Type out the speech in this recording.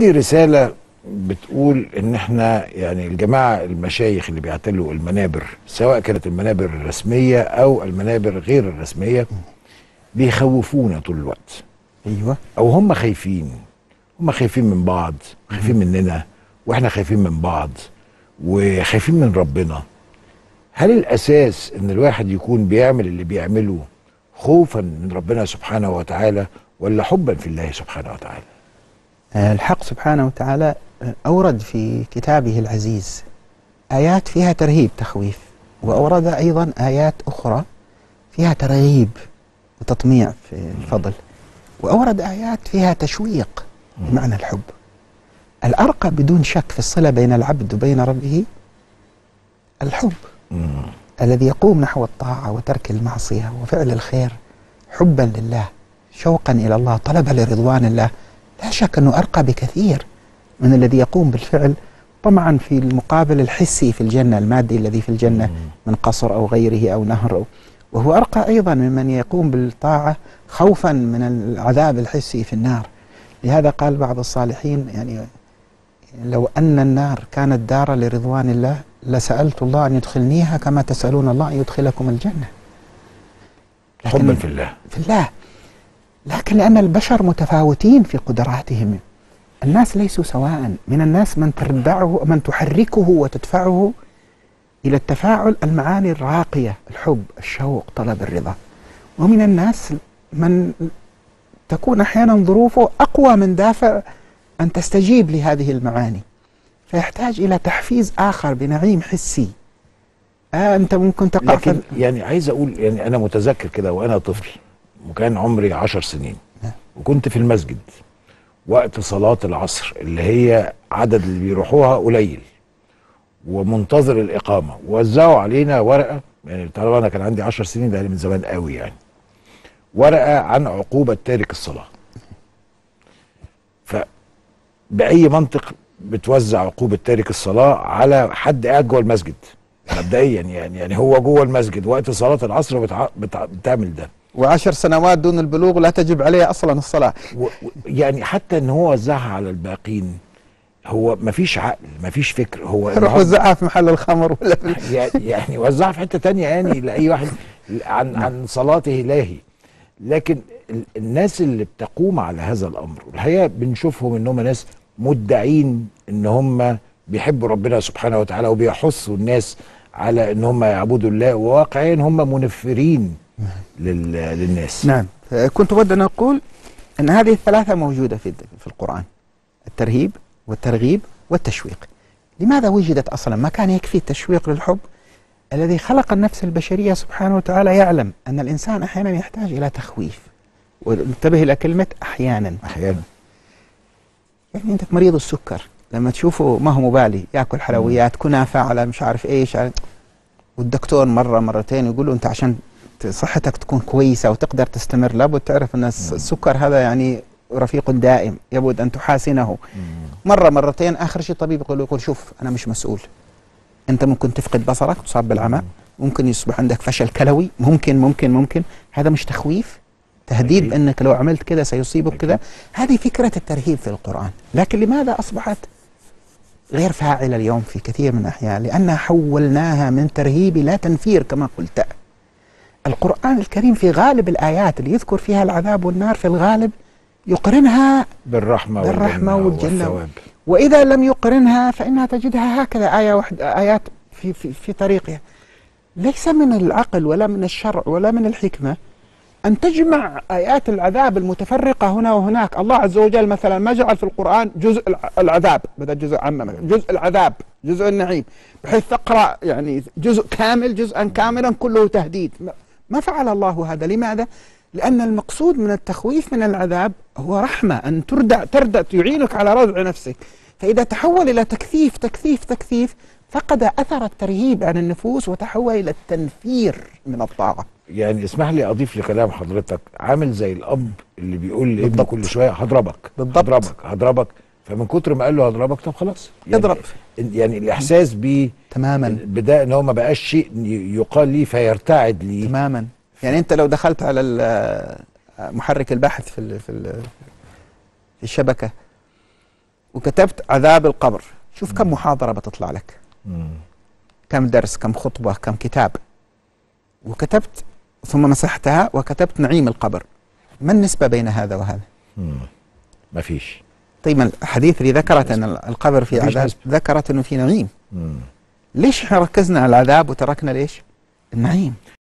دي رسالة بتقول إن إحنا يعني الجماعة المشايخ اللي بيعتلوا المنابر سواء كانت المنابر الرسمية أو المنابر غير الرسمية بيخوفونا طول الوقت. أيوه. أو هم خايفين. هم خايفين من بعض خايفين مننا وإحنا خايفين من بعض وخايفين من ربنا. هل الأساس إن الواحد يكون بيعمل اللي بيعمله خوفا من ربنا سبحانه وتعالى ولا حبا في الله سبحانه وتعالى؟ الحق سبحانه وتعالى آه، أورد في كتابه العزيز آيات فيها ترهيب تخويف وأورد أيضا آيات أخرى فيها ترغيب وتطميع في الفضل وأورد آيات فيها تشويق بمعنى الحب الأرقى بدون شك في الصلة بين العبد وبين ربه الحب. الذي يقوم نحو الطاعة وترك المعصية وفعل الخير حبا لله شوقا إلى الله طلبا لرضوان الله لا شك أنه أرقى بكثير من الذي يقوم بالفعل طمعا في المقابل الحسي في الجنة المادي الذي في الجنة من قصر أو غيره أو نهر أو وهو أرقى أيضا ممن يقوم بالطاعة خوفا من العذاب الحسي في النار. لهذا قال بعض الصالحين يعني لو أن النار كانت دارا لرضوان الله لسألت الله أن يدخلنيها كما تسألون الله أن يدخلكم الجنة. حبا في الله. في الله. لكن لأن البشر متفاوتين في قدراتهم. الناس ليسوا سواء. من الناس من تردعه من تحركه وتدفعه إلى التفاعل المعاني الراقية الحب الشوق طلب الرضا. ومن الناس من تكون أحيانا ظروفه أقوى من دافع أن تستجيب لهذه المعاني. فيحتاج إلى تحفيز آخر بنعيم حسي. آه أنت ممكن تقع لكن يعني عايز أقول يعني أنا متذكر كده وأنا طفل. وكان عمري عشر سنين. وكنت في المسجد وقت صلاة العصر اللي هي عدد اللي بيروحوها قليل. ومنتظر الإقامة. ووزعوا علينا ورقة. يعني طالما أنا كان عندي عشر سنين ده يعني من زمان قوي يعني. ورقة عن عقوبة تارك الصلاة. فبأي منطق بتوزع عقوبة تارك الصلاة على حد قاعد جوه المسجد؟ مبدئيا يعني يعني هو جوه المسجد وقت صلاة العصر بتع... بتع... بتعمل ده. وعشر سنوات دون البلوغ لا تجب عليه أصلا الصلاة. و... يعني حتى إن هو وزعها على الباقين هو مفيش عقل مفيش فكر. هو روح وزعها في محل الخمر ولا في يعني- وزعها في حتة تانية يعني لأي واحد عن عن صلاته لاهي لكن ال- الناس اللي بتقوم على هذا الأمر الحقيقة بنشوفهم ان هم ناس مدعين إن هم بيحبوا ربنا سبحانه وتعالى وبيحثوا الناس على إن هم يعبدوا الله وواقعيا هم منفرين. لل... للناس. نعم. كنت أود أن أقول أن هذه الثلاثة موجودة في في القرآن. الترهيب والترغيب والتشويق. لماذا وجدت أصلا؟ ما كان يكفي التشويق للحب الذي خلق النفس البشرية سبحانه وتعالى يعلم أن الإنسان أحيانا يحتاج إلى تخويف. وانتبه إلى كلمة أحيانا. أحيانا. يعني أنت مريض السكر لما تشوفه ما هو مبالي يأكل حلويات كنافة على مش عارف إيش على والدكتور مرة مرتين يقول له أنت عشان صحتك تكون كويسة وتقدر تستمر لابد تعرف أن الس- السكر هذا يعني رفيق دائم يبد أن تحاسنه. مرة مرتين آخر شيء طبيب يقول يقول شوف أنا مش مسؤول. أنت ممكن تفقد بصرك تصاب بالعمى ممكن يصبح عندك فشل كلوي ممكن ممكن ممكن. هذا مش تخويف تهديد. بأنك لو عملت كذا سيصيبك كذا. هذه فكرة الترهيب في القرآن. لكن لماذا أصبحت غير فاعلة اليوم في كثير من الأحيان؟ لأنها حولناها من ترهيب إلى تنفير كما قلت. القرآن الكريم في غالب الآيات اللي يذكر فيها العذاب والنار في الغالب يقرنها بالرحمة بالرحمة والجنة. والثواب. وإذا لم يقرنها فإنها تجدها هكذا آية واحدة آيات في, في, في طريقها. ليس من العقل ولا من الشرع ولا من الحكمة أن تجمع آيات العذاب المتفرقة هنا وهناك. الله عز وجل مثلا ما جعل في القرآن جزء الع- العذاب بدأ جزء عامة مثلا جزء العذاب جزء النعيم بحيث تقرأ يعني جزء كامل جزءا كاملا كله تهديد. ما- فعل الله هذا لماذا؟ لأن المقصود من التخويف من العذاب هو رحمة أن تردع تردع يعينك على ردع نفسك فإذا تحول إلى تكثيف تكثيف تكثيف فقد أثر الترهيب عن النفوس وتحول إلى التنفير من الطاعة يعني اسمح لي أضيف لكلام حضرتك عامل زي الأب اللي بيقول لابنه. كل شوية هضربك بالضبط. هضربك هضربك فمن كتر ما قال له هضربك طب خلاص. يعني اضرب. يعني الإحساس ب تماما. بدا إن هو ما بقاش شيء يقال ليه فيرتعد ليه تماما. يعني أنت لو دخلت على محرك البحث في ال- في ال- في الشبكة وكتبت عذاب القبر شوف كم محاضرة بتطلع لك. مم. كم درس كم خطبة كم كتاب. وكتبت ثم مسحتها وكتبت نعيم القبر. ما النسبة بين هذا وهذا؟ مم. مفيش طيب الحديث اللي ذكرت أن القبر في عذاب. ذكرت أنه في نعيم. مم. ليش إحنا ركزنا على العذاب وتركنا ليش؟ النعيم.